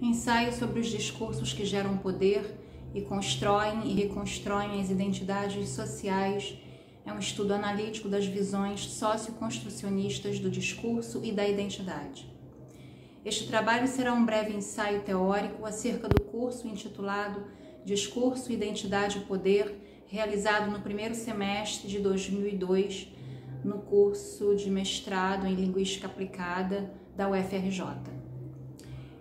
Ensaio sobre os discursos que geram poder e constroem e reconstroem as identidades sociais é um estudo analítico das visões socioconstrucionistas do discurso e da identidade. Este trabalho será um breve ensaio teórico acerca do curso intitulado Discurso, Identidade e Poder, realizado no primeiro semestre de 2002 no curso de mestrado em Linguística Aplicada da UFRJ.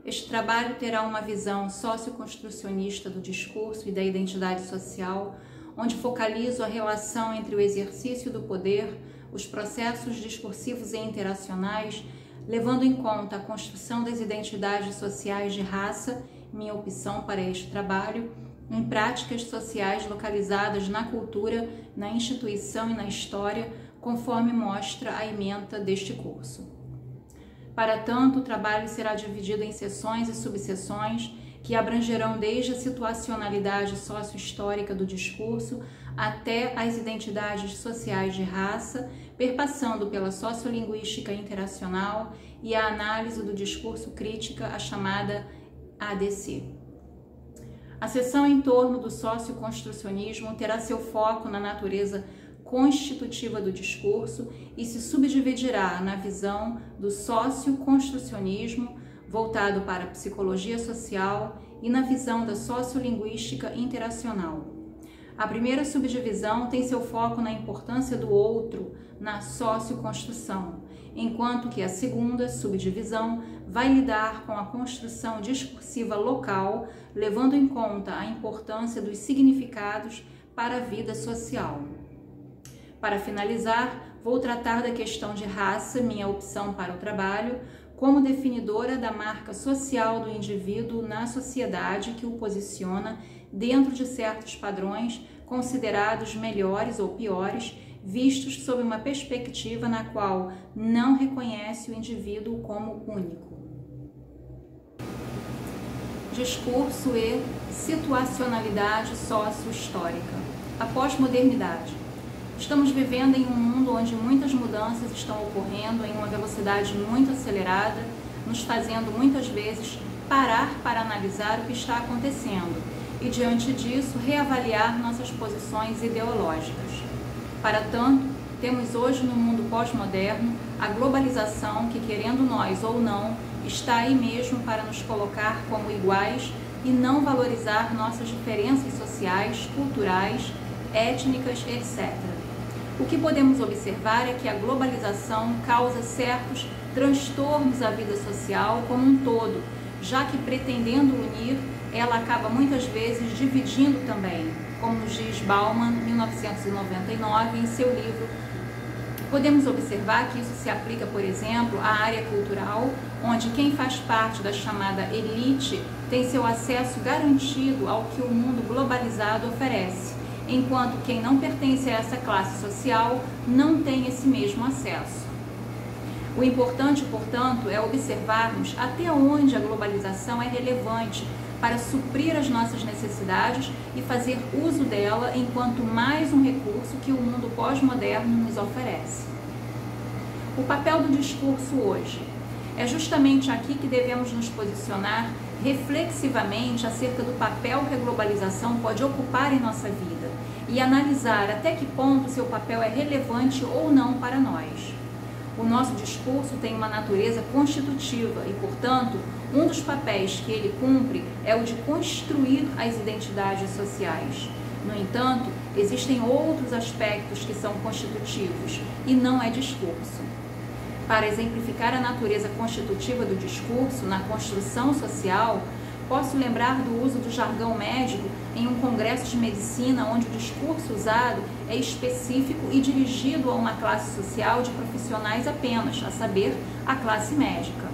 Este trabalho terá uma visão socioconstrucionista do discurso e da identidade social, onde focalizo a relação entre o exercício do poder, os processos discursivos e interacionais, levando em conta a construção das identidades sociais de raça, minha opção para este trabalho, em práticas sociais localizadas na cultura, na instituição e na história, conforme mostra a ementa deste curso. Para tanto, o trabalho será dividido em sessões e subseções que abrangerão desde a situacionalidade sócio-histórica do discurso até as identidades sociais de raça, perpassando pela sociolinguística interacional e a análise do discurso crítica, a chamada ADC. A sessão em torno do socioconstrucionismo terá seu foco na natureza constitutiva do discurso e se subdividirá na visão do socioconstrucionismo voltado para a psicologia social e na visão da sociolinguística interacional. A primeira subdivisão tem seu foco na importância do outro na socioconstrução, enquanto que a segunda subdivisão vai lidar com a construção discursiva local, levando em conta a importância dos significados para a vida social. Para finalizar, vou tratar da questão de raça, minha opção para o trabalho, como definidora da marca social do indivíduo na sociedade que o posiciona dentro de certos padrões considerados melhores ou piores, vistos sob uma perspectiva na qual não reconhece o indivíduo como único. Discurso e situacionalidade sócio-histórica. A pós-modernidade. Estamos vivendo em um mundo onde muitas mudanças estão ocorrendo em uma velocidade muito acelerada, nos fazendo muitas vezes parar para analisar o que está acontecendo e, diante disso, reavaliar nossas posições ideológicas. Para tanto, temos hoje no mundo pós-moderno a globalização que, querendo nós ou não, está aí mesmo para nos colocar como iguais e não valorizar nossas diferenças sociais, culturais, étnicas, etc. O que podemos observar é que a globalização causa certos transtornos à vida social como um todo, já que pretendendo unir, ela acaba muitas vezes dividindo também, como nos diz Bauman, 1999, em seu livro. Podemos observar que isso se aplica, por exemplo, à área cultural, onde quem faz parte da chamada elite tem seu acesso garantido ao que o mundo globalizado oferece enquanto quem não pertence a essa classe social não tem esse mesmo acesso. O importante, portanto, é observarmos até onde a globalização é relevante para suprir as nossas necessidades e fazer uso dela enquanto mais um recurso que o mundo pós-moderno nos oferece. O papel do discurso hoje é justamente aqui que devemos nos posicionar reflexivamente acerca do papel que a globalização pode ocupar em nossa vida e analisar até que ponto seu papel é relevante ou não para nós. O nosso discurso tem uma natureza constitutiva e, portanto, um dos papéis que ele cumpre é o de construir as identidades sociais. No entanto, existem outros aspectos que são constitutivos e não é discurso. Para exemplificar a natureza constitutiva do discurso na construção social, posso lembrar do uso do jargão médico em um congresso de medicina onde o discurso usado é específico e dirigido a uma classe social de profissionais apenas, a saber, a classe médica.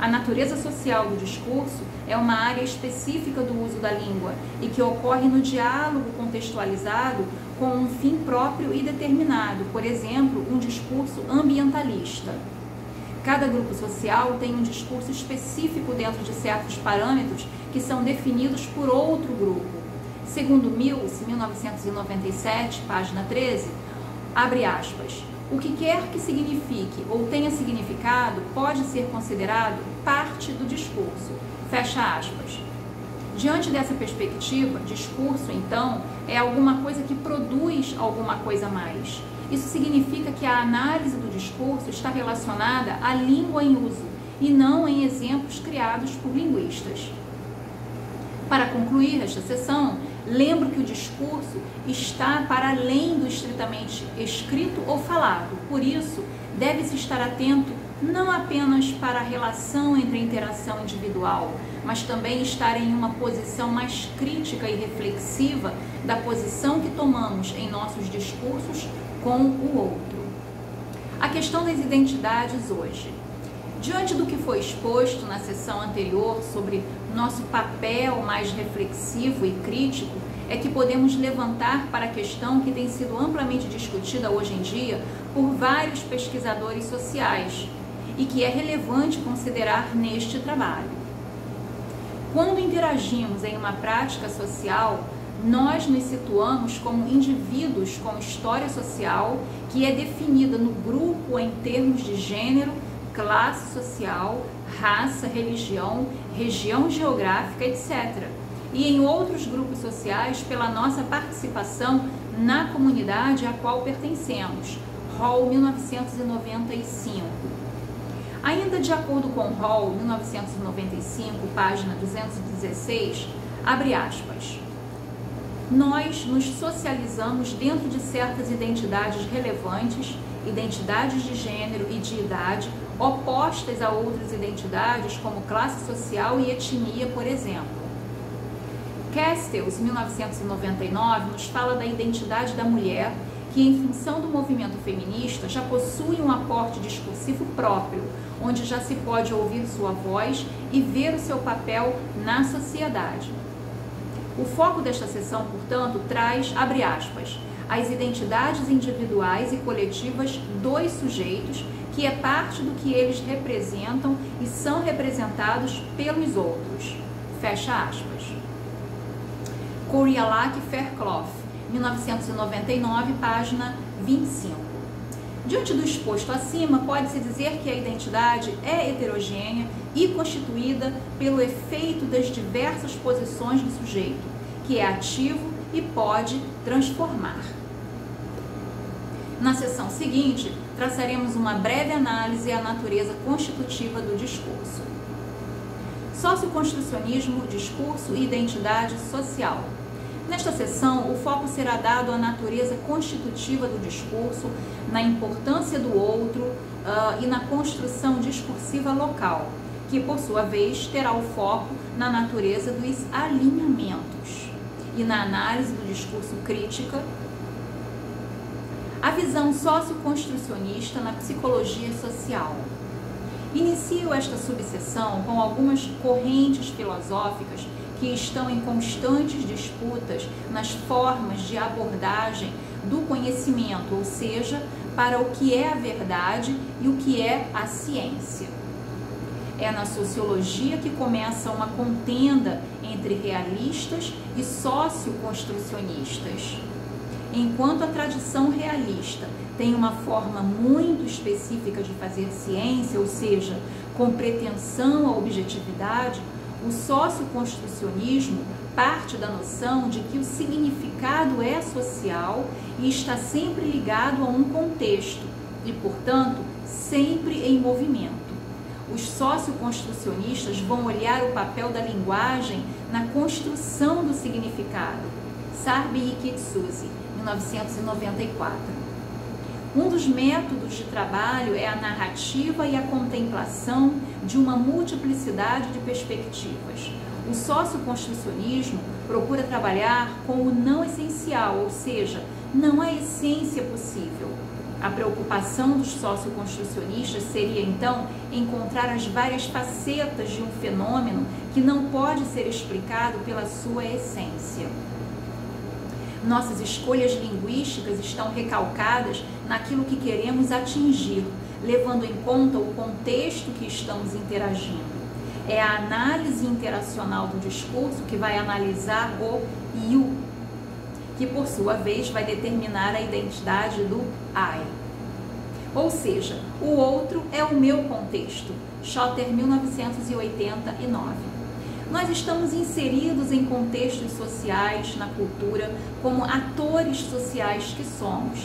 A natureza social do discurso é uma área específica do uso da língua e que ocorre no diálogo contextualizado com um fim próprio e determinado, por exemplo, um discurso ambientalista. Cada grupo social tem um discurso específico dentro de certos parâmetros que são definidos por outro grupo. Segundo Mills, 1997, página 13, abre aspas, o que quer que signifique ou tenha significado pode ser considerado parte do discurso. Fecha aspas. Diante dessa perspectiva, discurso, então, é alguma coisa que produz alguma coisa mais. Isso significa que a análise do discurso está relacionada à língua em uso e não em exemplos criados por linguistas. Para concluir esta sessão, lembro que o discurso está para além do estritamente escrito ou falado. Por isso, deve-se estar atento não apenas para a relação entre a interação individual, mas também estar em uma posição mais crítica e reflexiva da posição que tomamos em nossos discursos com o outro. A questão das identidades hoje. Diante do que foi exposto na sessão anterior sobre nosso papel mais reflexivo e crítico, é que podemos levantar para a questão que tem sido amplamente discutida hoje em dia por vários pesquisadores sociais e que é relevante considerar neste trabalho. Quando interagimos em uma prática social, nós nos situamos como indivíduos com história social que é definida no grupo em termos de gênero, classe social, raça, religião, região geográfica, etc. E em outros grupos sociais pela nossa participação na comunidade a qual pertencemos. Hall 1995. Ainda de acordo com Hall 1995, página 216, abre aspas. Nós nos socializamos dentro de certas identidades relevantes, identidades de gênero e de idade, opostas a outras identidades como classe social e etnia, por exemplo. Castells, 1999, nos fala da identidade da mulher que, em função do movimento feminista, já possui um aporte discursivo próprio, onde já se pode ouvir sua voz e ver o seu papel na sociedade. O foco desta sessão, portanto, traz, abre aspas, as identidades individuais e coletivas dos sujeitos, que é parte do que eles representam e são representados pelos outros. Fecha aspas. Corialac Fairclough, 1999, página 25. Diante do exposto acima, pode-se dizer que a identidade é heterogênea e constituída pelo efeito das diversas posições do sujeito, que é ativo e pode transformar. Na sessão seguinte, traçaremos uma breve análise à natureza constitutiva do discurso. Socioconstrucionismo, discurso e identidade social. Nesta sessão, o foco será dado à natureza constitutiva do discurso, na importância do outro uh, e na construção discursiva local, que, por sua vez, terá o foco na natureza dos alinhamentos e na análise do discurso crítica. A visão socioconstrucionista na psicologia social. Inicio esta subseção com algumas correntes filosóficas que estão em constantes disputas nas formas de abordagem do conhecimento, ou seja, para o que é a verdade e o que é a ciência. É na sociologia que começa uma contenda entre realistas e socioconstrucionistas. Enquanto a tradição realista tem uma forma muito específica de fazer ciência, ou seja, com pretensão à objetividade, o socioconstrucionismo parte da noção de que o significado é social e está sempre ligado a um contexto e, portanto, sempre em movimento. Os socioconstrucionistas vão olhar o papel da linguagem na construção do significado. Sarbi e Kitsuzi, 1994. Um dos métodos de trabalho é a narrativa e a contemplação de uma multiplicidade de perspectivas. O socioconstrucionismo procura trabalhar com o não essencial, ou seja, não a essência possível. A preocupação dos socioconstrucionistas seria então encontrar as várias facetas de um fenômeno que não pode ser explicado pela sua essência. Nossas escolhas linguísticas estão recalcadas naquilo que queremos atingir, levando em conta o contexto que estamos interagindo. É a análise interacional do discurso que vai analisar o you, que por sua vez vai determinar a identidade do I. Ou seja, o outro é o meu contexto. Schotter, 1989. Nós estamos inseridos em contextos sociais, na cultura, como atores sociais que somos.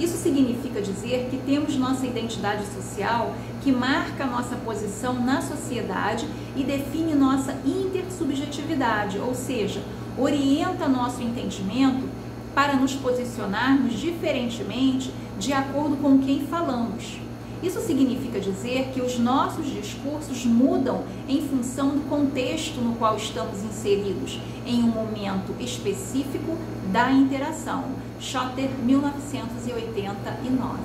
Isso significa dizer que temos nossa identidade social que marca nossa posição na sociedade e define nossa intersubjetividade, ou seja, orienta nosso entendimento para nos posicionarmos diferentemente de acordo com quem falamos. Isso significa dizer que os nossos discursos mudam em função do contexto no qual estamos inseridos, em um momento específico da interação. Schotter, 1989.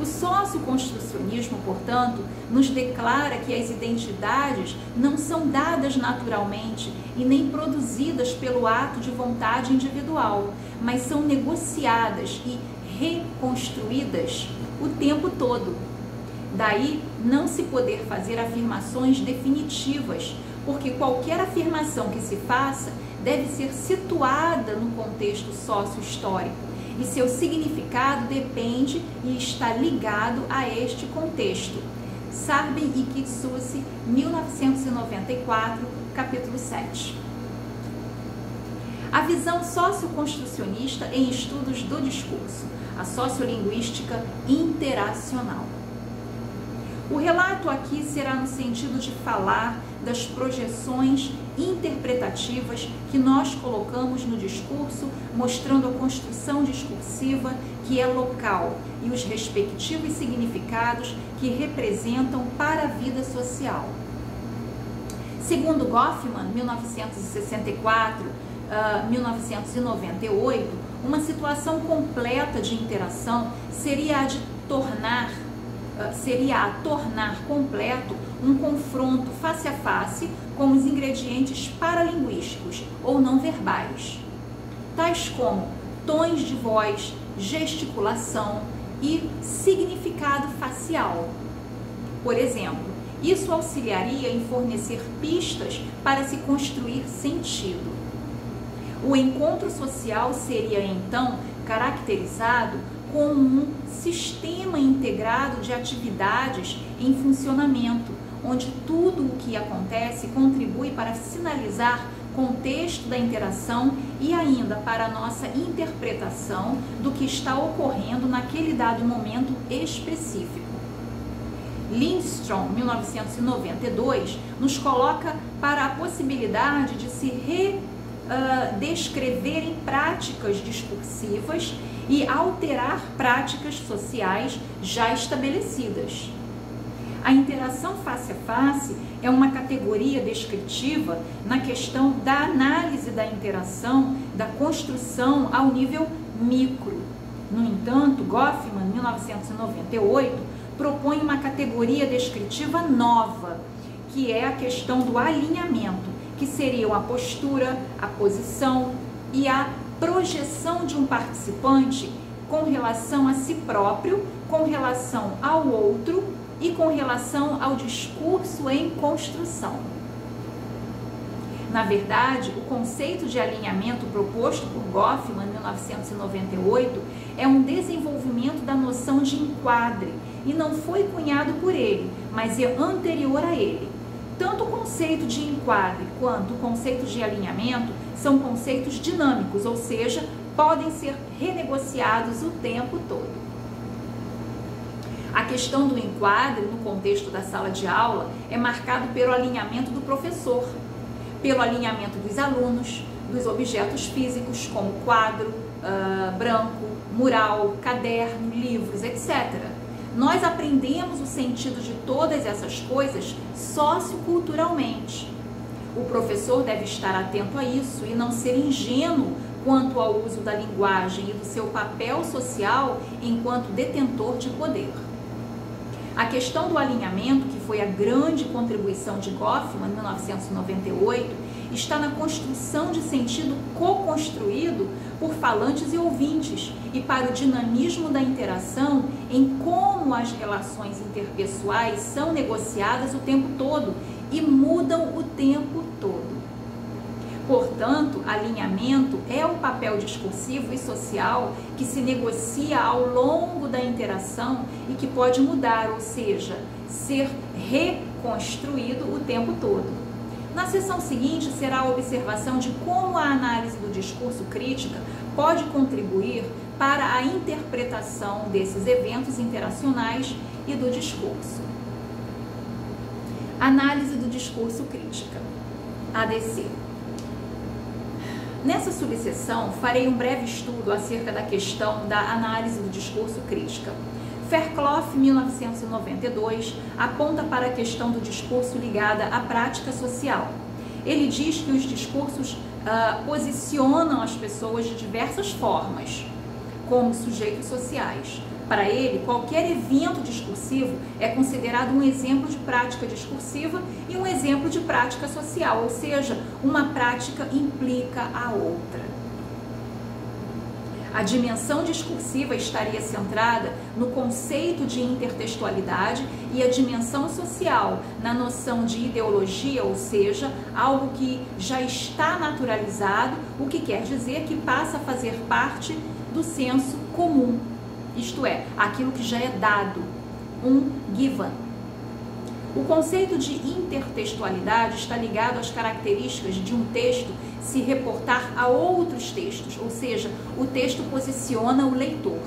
O socioconstrucionismo, portanto, nos declara que as identidades não são dadas naturalmente e nem produzidas pelo ato de vontade individual, mas são negociadas e reconstruídas o tempo todo. Daí não se poder fazer afirmações definitivas, porque qualquer afirmação que se faça deve ser situada no contexto sócio-histórico e seu significado depende e está ligado a este contexto. Sarben e Kitsusi, 1994, capítulo 7. A visão socioconstrucionista em estudos do discurso a sociolinguística interacional. O relato aqui será no sentido de falar das projeções interpretativas que nós colocamos no discurso, mostrando a construção discursiva que é local e os respectivos significados que representam para a vida social. Segundo Goffman, 1964, uh, 1998, uma situação completa de interação seria a de tornar ah, seria a tornar completo um confronto face a face com os ingredientes paralinguísticos ou não verbais, tais como tons de voz, gesticulação e significado facial. Por exemplo, isso auxiliaria em fornecer pistas para se construir sentido. O encontro social seria então caracterizado como um sistema integrado de atividades em funcionamento, onde tudo o que acontece contribui para sinalizar contexto da interação e ainda para a nossa interpretação do que está ocorrendo naquele dado momento específico. Lindstrom, 1992, nos coloca para a possibilidade de se uh, descreverem práticas discursivas e alterar práticas sociais já estabelecidas. A interação face a face é uma categoria descritiva na questão da análise da interação, da construção ao nível micro. No entanto, Goffman, 1998, propõe uma categoria descritiva nova, que é a questão do alinhamento, que seriam a postura, a posição e a projeção de um participante com relação a si próprio, com relação ao outro e com relação ao discurso em construção. Na verdade, o conceito de alinhamento proposto por Goffman em 1998 é um desenvolvimento da noção de enquadre e não foi cunhado por ele, mas é anterior a ele. Tanto o conceito de enquadre quanto o conceito de alinhamento são conceitos dinâmicos, ou seja, podem ser renegociados o tempo todo. A questão do enquadre no contexto da sala de aula é marcado pelo alinhamento do professor, pelo alinhamento dos alunos, dos objetos físicos como quadro, uh, branco, mural, caderno, livros, etc nós aprendemos o sentido de todas essas coisas socioculturalmente. O professor deve estar atento a isso e não ser ingênuo quanto ao uso da linguagem e do seu papel social enquanto detentor de poder. A questão do alinhamento, que foi a grande contribuição de Goffman em 1998, está na construção de sentido co-construído por falantes e ouvintes e para o dinamismo da interação em como as relações interpessoais são negociadas o tempo todo e mudam o tempo todo. Portanto, alinhamento é o papel discursivo e social que se negocia ao longo da interação e que pode mudar, ou seja, ser reconstruído o tempo todo. Na sessão seguinte será a observação de como a análise do discurso crítica pode contribuir para a interpretação desses eventos interacionais e do discurso. Análise do discurso crítica. ADC. Nessa subseção, farei um breve estudo acerca da questão da análise do discurso crítica. Fairclough, 1992, aponta para a questão do discurso ligada à prática social. Ele diz que os discursos uh, posicionam as pessoas de diversas formas, como sujeitos sociais. Para ele, qualquer evento discursivo é considerado um exemplo de prática discursiva e um exemplo de prática social, ou seja, uma prática implica a outra. A dimensão discursiva estaria centrada no conceito de intertextualidade e a dimensão social na noção de ideologia, ou seja, algo que já está naturalizado, o que quer dizer que passa a fazer parte do senso comum, isto é, aquilo que já é dado, um given. O conceito de intertextualidade está ligado às características de um texto se reportar a outros textos, ou seja, o texto posiciona o leitor.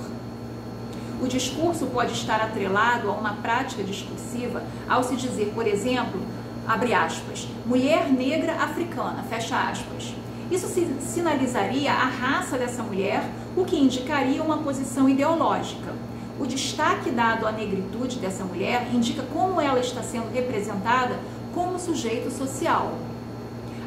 O discurso pode estar atrelado a uma prática discursiva ao se dizer, por exemplo, abre aspas, mulher negra africana, fecha aspas. Isso sinalizaria a raça dessa mulher, o que indicaria uma posição ideológica. O destaque dado à negritude dessa mulher indica como ela está sendo representada como sujeito social.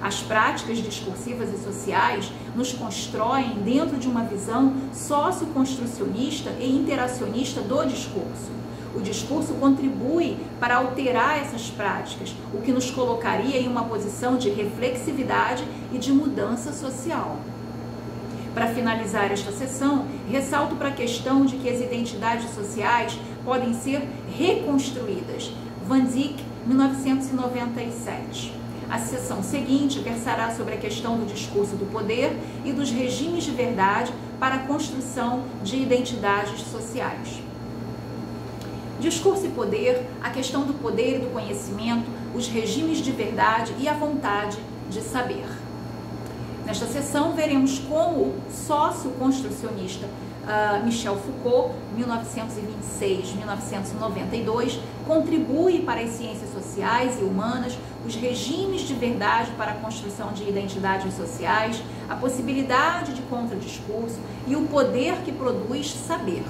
As práticas discursivas e sociais nos constroem dentro de uma visão socioconstrucionista e interacionista do discurso. O discurso contribui para alterar essas práticas, o que nos colocaria em uma posição de reflexividade e de mudança social. Para finalizar esta sessão, ressalto para a questão de que as identidades sociais podem ser reconstruídas. Van Dijk, 1997. A sessão seguinte versará sobre a questão do discurso do poder e dos regimes de verdade para a construção de identidades sociais. Discurso e poder, a questão do poder e do conhecimento, os regimes de verdade e a vontade de saber. Nesta sessão, veremos como o sócio-construcionista uh, Michel Foucault, 1926-1992, contribui para as ciências sociais e humanas, os regimes de verdade para a construção de identidades sociais, a possibilidade de contradiscurso e o poder que produz saber.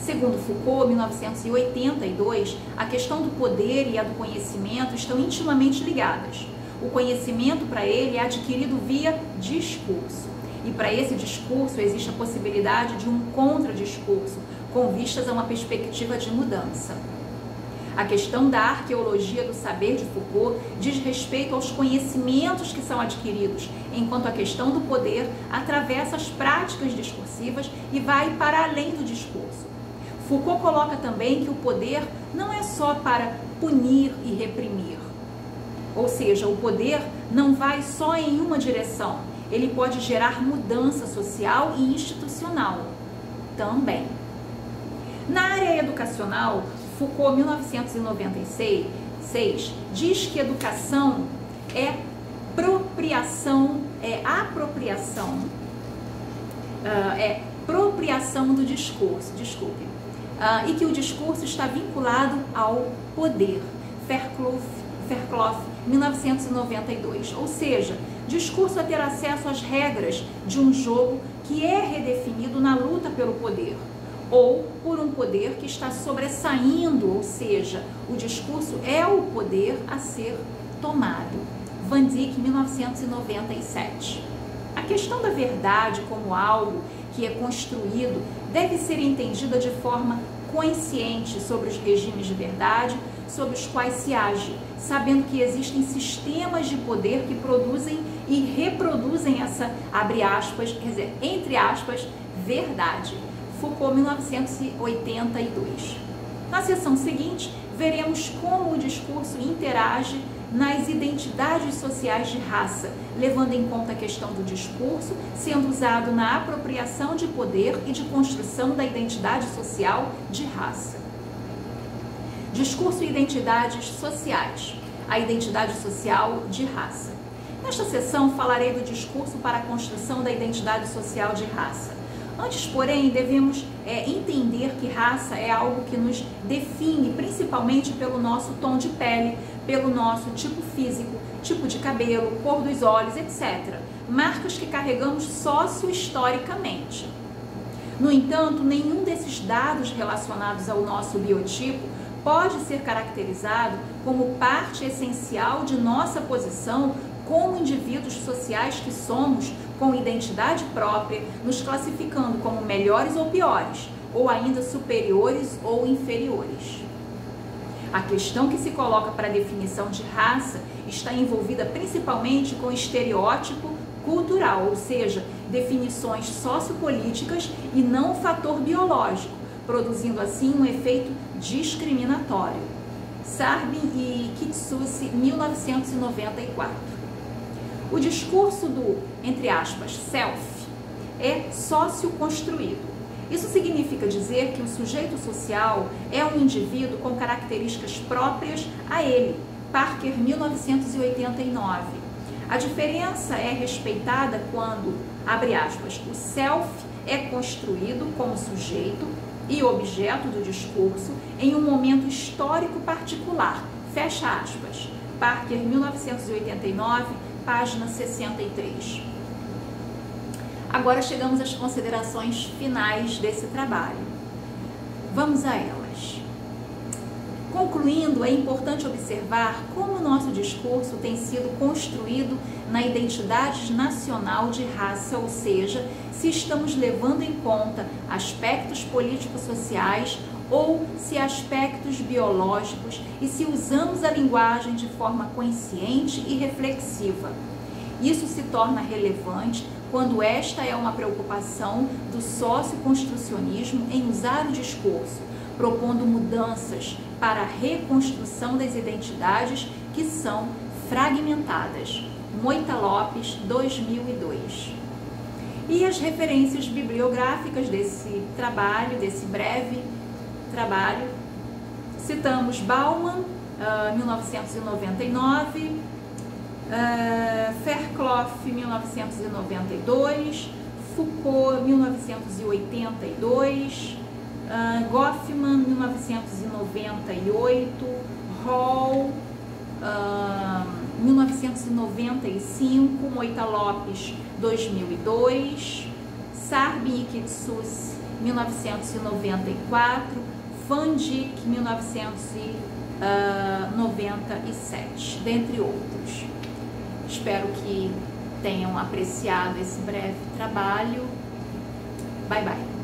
Segundo Foucault, 1982, a questão do poder e a do conhecimento estão intimamente ligadas. O conhecimento para ele é adquirido via discurso. E para esse discurso existe a possibilidade de um contradiscurso, com vistas a uma perspectiva de mudança. A questão da arqueologia do saber de Foucault diz respeito aos conhecimentos que são adquiridos, enquanto a questão do poder atravessa as práticas discursivas e vai para além do discurso. Foucault coloca também que o poder não é só para punir e reprimir. Ou seja, o poder não vai só em uma direção, ele pode gerar mudança social e institucional também. Na área educacional, Foucault, 1996, diz que educação é apropriação, é apropriação, uh, é apropriação do discurso, desculpe, uh, e que o discurso está vinculado ao poder. Fairclough, Fairclough 1992, ou seja, discurso a ter acesso às regras de um jogo que é redefinido na luta pelo poder, ou por um poder que está sobressaindo, ou seja, o discurso é o poder a ser tomado. Van Dyck, 1997. A questão da verdade como algo que é construído deve ser entendida de forma consciente sobre os regimes de verdade sobre os quais se age, sabendo que existem sistemas de poder que produzem e reproduzem essa, abre aspas, quer dizer, entre aspas, verdade. Foucault, 1982. Na sessão seguinte, veremos como o discurso interage nas identidades sociais de raça, levando em conta a questão do discurso sendo usado na apropriação de poder e de construção da identidade social de raça. Discurso e identidades sociais. a identidade social de raça. Nesta sessão falarei do discurso para a construção da identidade social de raça. Antes, porém, devemos é, entender que raça é algo que nos define principalmente pelo nosso tom de pele, pelo nosso tipo físico, tipo de cabelo, cor dos olhos, etc. Marcas que carregamos socio-historicamente. No entanto, nenhum desses dados relacionados ao nosso biotipo pode ser caracterizado como parte essencial de nossa posição como indivíduos sociais que somos, com identidade própria, nos classificando como melhores ou piores, ou ainda superiores ou inferiores. A questão que se coloca para a definição de raça está envolvida principalmente com estereótipo cultural, ou seja, definições sociopolíticas e não o fator biológico, produzindo assim um efeito discriminatório. Sarbin e Kitsusi, 1994. O discurso do, entre aspas, self é sócio-construído. Isso significa dizer que o sujeito social é um indivíduo com características próprias a ele. Parker, 1989. A diferença é respeitada quando, abre aspas, o self é construído como sujeito e objeto do discurso em um momento histórico particular. Fecha aspas. Parker, 1989, página 63. Agora chegamos às considerações finais desse trabalho. Vamos a elas. Concluindo, é importante observar como o nosso discurso tem sido construído na identidade nacional de raça, ou seja, se estamos levando em conta aspectos político-sociais ou se aspectos biológicos e se usamos a linguagem de forma consciente e reflexiva. Isso se torna relevante quando esta é uma preocupação do socioconstrucionismo em usar o discurso, propondo mudanças para a reconstrução das identidades que são fragmentadas. Moita Lopes, 2002. E as referências bibliográficas desse trabalho, desse breve trabalho, citamos Bauman, uh, 1999, uh, Fairclough, 1992, Foucault, 1982, uh, Goffman, 1998, Hall, uh, 1995, Moita Lopes, 2002, Sarbin e Kitsus, 1994, Fandic, 1997, dentre outros. Espero que tenham apreciado esse breve trabalho. Bye bye.